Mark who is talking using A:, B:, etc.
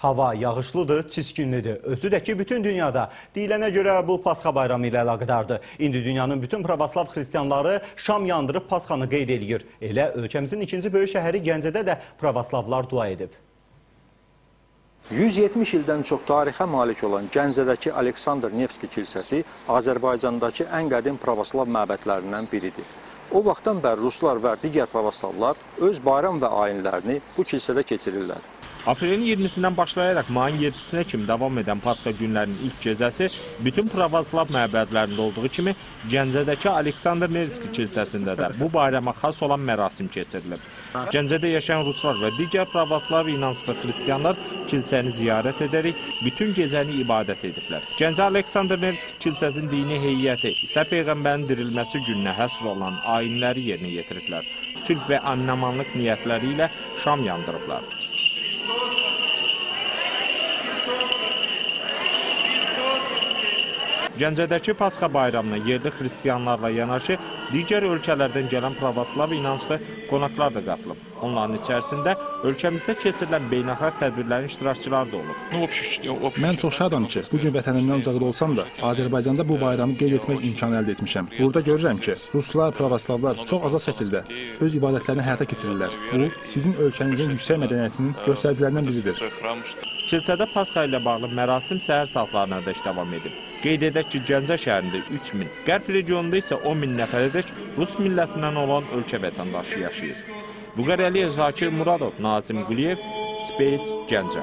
A: Hava yağışlıdır, çiskinlidir. Özü də ki, bütün dünyada deyilənə görə bu Pasxa bayramı ilə əlaqədardır. İndi dünyanın bütün pravoslav xristianları şam yandırıb Pasxanı qeyd edir. Elə ölkəmizin ikinci böyük şəhəri Gəncədə də pravoslavlar dua edib.
B: 170 ildən çox tarixə malik olan Gəncədəki Aleksandr Nevski kilsəsi Azərbaycandakı ən qədim pravoslav məbədlərindən biridir. O vaxtdan bəri ruslar və digər pravoslavlar öz bayram və ayinlərini bu kilsədə keçirirlər.
C: Aprelin 20-sindən başlayaraq mayın 7-sinə kimi davam edən Pasxa günlərinin ilk gecəsi bütün pravoslav məbədlərində olduğu kimi Gəncədəki Aleksandr Nevski kilsəsində də bu bayrama xas olan mərasim keçirilib. Gəncədə yaşayan ruslar və digər pravoslav inanclı xristianlar kilsəni ziyarət edərək bütün gecəni ibadət ediblər. Gəncə Aleksandr Nevski kilsəsinin dini heyəti İsa Peyğəmbərin dirilməsi gününə həsr olan ayinləri yerinə yetiriblər. Sülh və anlamanlıq niyyətləri ilə şam yandırıblar. Gəncədəki Pasxa bayramına yerli xristianlarla yanaşı digər ölkələrdən gələn pravoslav inanclı qonaqlar da qatılıb. Onların içərisində ölkəmizdə keçirilən beynəlxalq tədbirlərin iştirakçıları da olub.
D: Mən çox şadam ki, bu gün vətənimdən uzaqda olsam da, Azərbaycanda bu bayramı qeyd etmək imkanı əldə etmişəm. Burada görürəm ki, ruslar, pravoslavlar çox azad şəkildə öz ibadətlərini həyata keçirirlər. Bu, sizin ölkənizin yüksək mədəniyyətinin göstəricilərindən biridir.
C: Kilsədə Pasxa ilə bağlı mərasim səhər saatlarına dək davam edib. Qeyd edək ki, Gəncə şəhərində 3000, Qərb regionunda isə 10 min nəfərədək rus millətindən olan ölkə vətəndaşı yaşayır. Vüqar Əliyev, Zakir Muradov, Nazim Quliyev, Space, Gəncə.